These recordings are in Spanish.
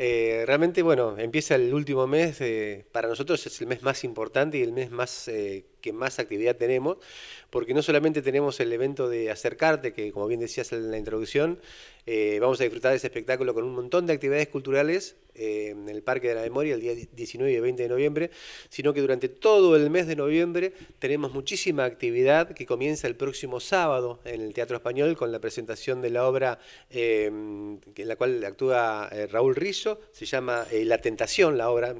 Eh, realmente, bueno, empieza el último mes, eh, para nosotros es el mes más importante y el mes más eh, que más actividad tenemos, porque no solamente tenemos el evento de acercarte, que como bien decías en la introducción, vamos a disfrutar de ese espectáculo con un montón de actividades culturales en el Parque de la Memoria el día 19 y 20 de noviembre, sino que durante todo el mes de noviembre tenemos muchísima actividad que comienza el próximo sábado en el Teatro Español con la presentación de la obra en la cual actúa Raúl Rizzo, se llama La Tentación, la obra,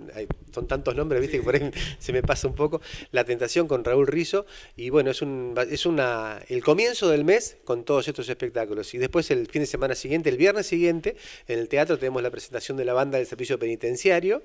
son tantos nombres, viste, que por ahí se me pasa un poco, La Tentación con Raúl Rizzo, y bueno, es, un, es una, el comienzo del mes con todos estos espectáculos, y después el fin de semana siguiente, el viernes siguiente, en el teatro tenemos la presentación de la banda del servicio penitenciario,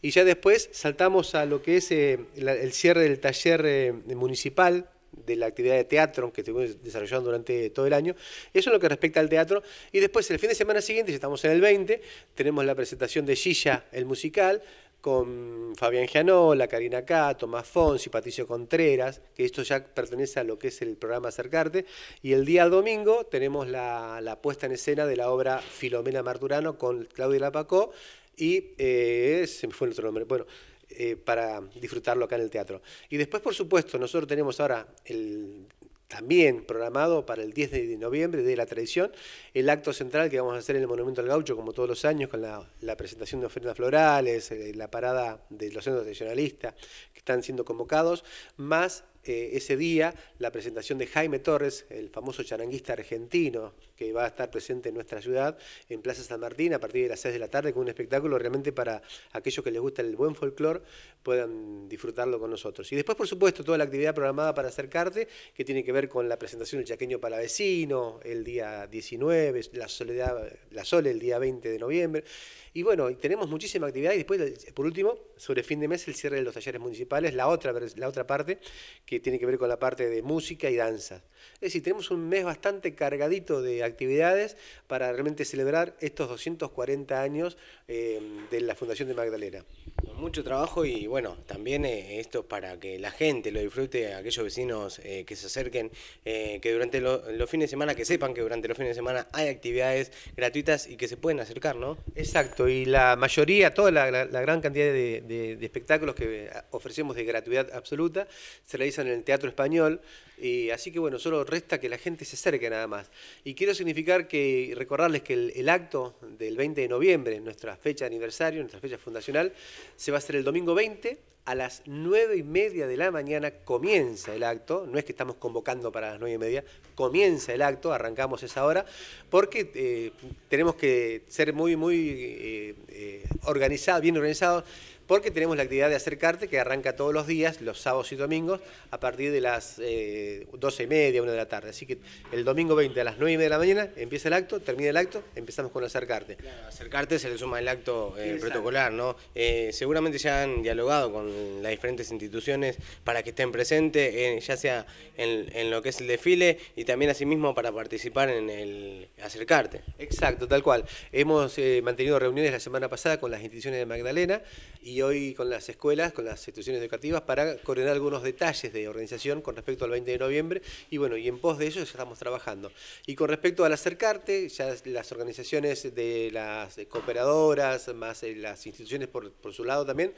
y ya después saltamos a lo que es eh, el cierre del taller eh, municipal, de la actividad de teatro que estuvimos desarrollando durante todo el año. Eso es lo que respecta al teatro. Y después, el fin de semana siguiente, ya estamos en el 20, tenemos la presentación de Gilla, el musical, con Fabián Gianola, Karina K, Tomás Fonsi, Patricio Contreras, que esto ya pertenece a lo que es el programa Acercarte. Y el día domingo tenemos la, puesta en escena de la obra Filomena Marturano con Claudia Lapacó y eh, se me fue otro nombre. Bueno, eh, para disfrutarlo acá en el teatro. Y después, por supuesto, nosotros tenemos ahora el también programado para el 10 de noviembre de la tradición, el acto central que vamos a hacer en el Monumento al Gaucho, como todos los años, con la, presentación de ofrendas florales, eh, la parada de los centros tradicionalistas que están siendo convocados, más eh, ese día la presentación de Jaime Torres, el famoso charanguista argentino, que va a estar presente en nuestra ciudad, en Plaza San Martín, a partir de las 6 de la tarde, con un espectáculo realmente para aquellos que les gusta el buen folclore, puedan disfrutarlo con nosotros. Y después, por supuesto, toda la actividad programada para acercarte, que tiene que ver con la presentación del Chaqueño Palavecino, el día 19, la Soledad, la Sole el día 20 de noviembre. Y bueno, tenemos muchísima actividad y después, por último, sobre fin de mes, el cierre de los talleres municipales, la otra, la otra parte que tiene que ver con la parte de música y danza. Es decir, tenemos un mes bastante cargadito de actividades para realmente celebrar estos 240 años eh, de la Fundación de Magdalena. Mucho trabajo y bueno, también eh, esto para que la gente lo disfrute, aquellos vecinos eh, que se acerquen, que durante los fines de semana, que sepan que durante los fines de semana hay actividades gratuitas y que se pueden acercar, ¿no? Exacto, y la mayoría, toda la, gran cantidad de, espectáculos que ofrecemos de gratuidad absoluta se realizan en el Teatro Español, y así que bueno, solo resta que la gente se acerque nada más. Y quiero significar que, recordarles que el, acto del 20 de noviembre, nuestra fecha de aniversario, nuestra fecha fundacional, se va a hacer el domingo 20 a las 9 y media de la mañana comienza el acto, no es que estamos convocando para las 9 y media, comienza el acto, arrancamos esa hora, porque eh, tenemos que ser muy, muy eh, eh, organizados, bien organizados, porque tenemos la actividad de acercarte que arranca todos los días, los sábados y domingos, a partir de las 12 y media, 1 de la tarde. Así que el domingo 20 a las 9 y media de la mañana empieza el acto, termina el acto, empezamos con acercarte. Claro, acercarte se le suma el acto protocolar, ¿no? Seguramente ya han dialogado con las diferentes instituciones para que estén presentes, eh, ya sea en, lo que es el desfile y también asimismo para participar en el acercarte. Exacto, tal cual. Hemos mantenido reuniones la semana pasada con las instituciones de Magdalena y hoy con las escuelas, con las instituciones educativas, para coordinar algunos detalles de organización con respecto al 20 de noviembre, y bueno, y en pos de eso ya estamos trabajando. Y con respecto al acercarte, ya las organizaciones de las cooperadoras, más eh, las instituciones por, su lado también,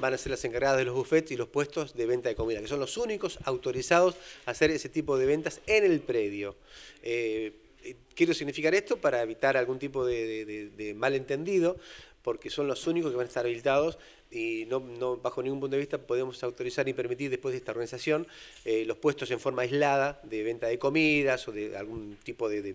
van a ser las encargadas de los buffets y los puestos de venta de comida, que son los únicos autorizados a hacer ese tipo de ventas en el predio. Eh, eh, quiero significar esto para evitar algún tipo de malentendido, porque son los únicos que van a estar habilitados y no, bajo ningún punto de vista podemos autorizar ni permitir después de esta organización eh, los puestos en forma aislada de venta de comidas o de algún tipo de,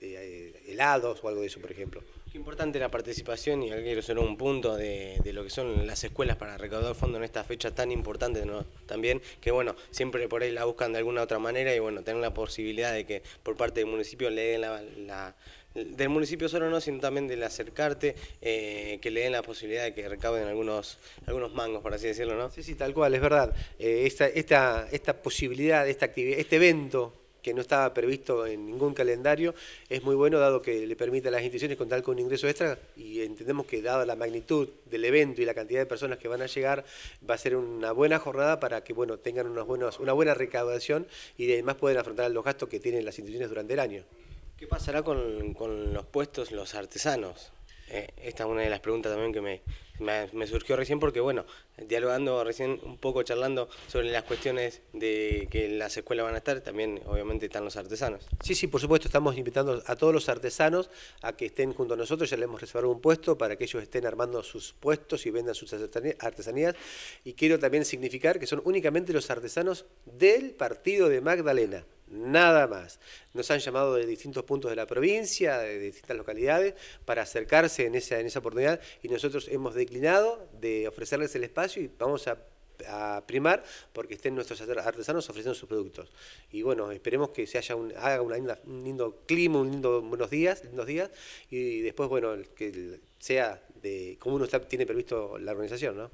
eh, helados o algo de eso, por ejemplo. Qué importante la participación y quiero hacer un punto de, lo que son las escuelas para recaudar fondos en esta fecha tan importante también, que bueno, siempre por ahí la buscan de alguna otra manera y bueno, tener la posibilidad de que por parte del municipio le den la del municipio solo no, sino también del acercarte, eh, que le den la posibilidad de que recauden algunos, algunos mangos, por así decirlo, ¿no? Sí, sí, tal cual, es verdad. Eh, esta, esta, esta posibilidad, esta actividad, este evento que no estaba previsto en ningún calendario, es muy bueno dado que le permite a las instituciones contar con un ingreso extra y entendemos que dada la magnitud del evento y la cantidad de personas que van a llegar, va a ser una buena jornada para que bueno, tengan unos buenos, una buena recaudación y además pueden afrontar los gastos que tienen las instituciones durante el año. ¿Qué pasará con, los puestos, los artesanos? Eh, esta es una de las preguntas también que me, me, surgió recién porque, bueno, dialogando recién un poco, charlando sobre las cuestiones de que las escuelas van a estar, también obviamente están los artesanos. Sí, sí, por supuesto, estamos invitando a todos los artesanos a que estén junto a nosotros, ya les hemos reservado un puesto para que ellos estén armando sus puestos y vendan sus artesanías. Y quiero también significar que son únicamente los artesanos del partido de Magdalena nada más. Nos han llamado de distintos puntos de la provincia, de distintas localidades, para acercarse en esa, en esa oportunidad y nosotros hemos declinado de ofrecerles el espacio y vamos a, primar porque estén nuestros artesanos ofreciendo sus productos. Y bueno, esperemos que se haya un, haga un lindo clima, un lindo buenos días, lindos días y después, bueno, que sea de como uno tiene previsto la organización, ¿no?